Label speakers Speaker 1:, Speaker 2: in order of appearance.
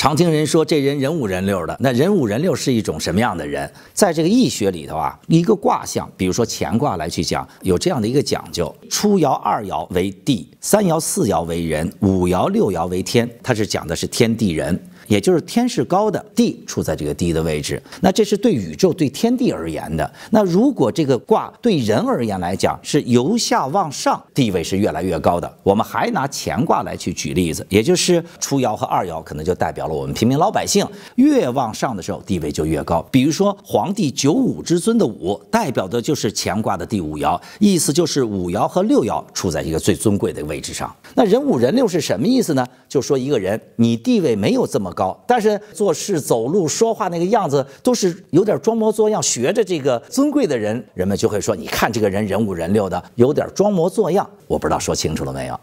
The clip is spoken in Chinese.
Speaker 1: 常听人说这人人五人六的，那人五人六是一种什么样的人？在这个易学里头啊，一个卦象，比如说乾卦来去讲，有这样的一个讲究：初爻、二爻为地，三爻、四爻为人，五爻、六爻为天。它是讲的是天地人。也就是天是高的，地处在这个低的位置。那这是对宇宙、对天地而言的。那如果这个卦对人而言来讲，是由下往上，地位是越来越高的。我们还拿乾卦来去举例子，也就是初爻和二爻，可能就代表了我们平民老百姓越往上的时候，地位就越高。比如说皇帝九五之尊的五，代表的就是乾卦的第五爻，意思就是五爻和六爻处在一个最尊贵的位置上。那人五人六是什么意思呢？就说一个人你地位没有这么高。但是做事、走路、说话那个样子都是有点装模作样，学着这个尊贵的人，人们就会说：你看这个人人五人六的，有点装模作样。我不知道说清楚了没有。